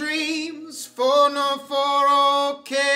dreams for no for okay.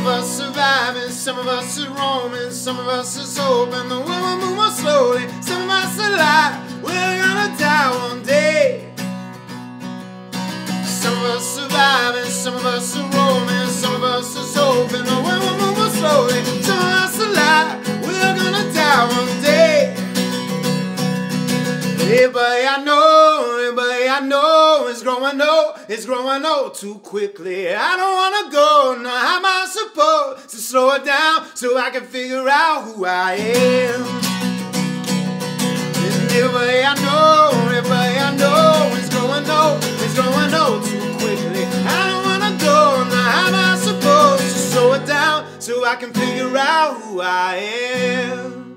Of us surviving, some of us are roaming, some of us is hoping the world will move more slowly. Some of us alive, we're gonna die one day. Some of us surviving, some of us are roaming, some of us is hoping the world will move more slowly. Some of us alive, we're gonna die one day. Everybody I know, everybody I know is growing old, it's growing old too quickly. I don't wanna go, now how am I supposed to slow it down so I can figure out who I am? And everybody I know, everybody I know is growing old, is growing old too quickly. I don't wanna go, now how am I supposed to slow it down so I can figure out who I am?